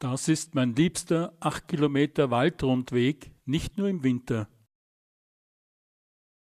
Das ist mein liebster 8 Kilometer Waldrundweg, nicht nur im Winter.